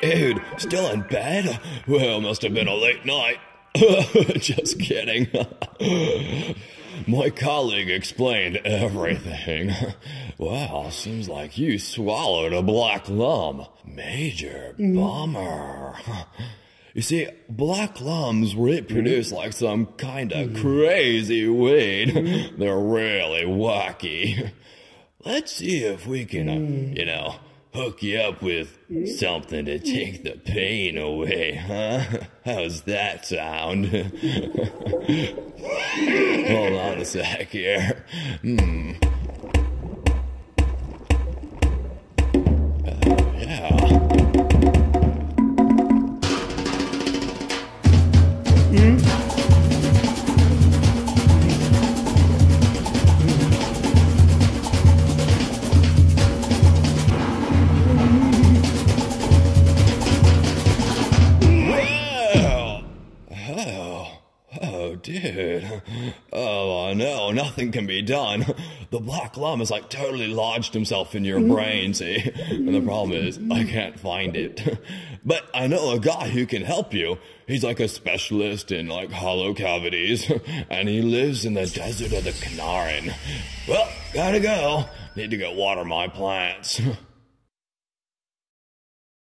Dude, still in bed? Well, must have been a late night. Just kidding. My colleague explained everything. Well, seems like you swallowed a black lum. Major mm. bummer. You see, black lums reproduce mm-hmm. like some kind of mm-hmm. crazy weed. Mm-hmm. They're really wacky. Let's see if we can, uh, mm. you know, hook you up with something to take the pain away, huh? How's that sound? Hold on a sec here. Hmm. Dude. Oh, no, nothing can be done. The black lum has like totally lodged himself in your brain, see? And the problem is, I can't find it. But I know a guy who can help you. He's like a specialist in like hollow cavities, and he lives in the desert of the Knaaren. Well, gotta go. Need to go water my plants.